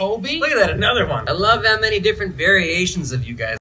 Obi? Look at that, another one. I love how many different variations of you guys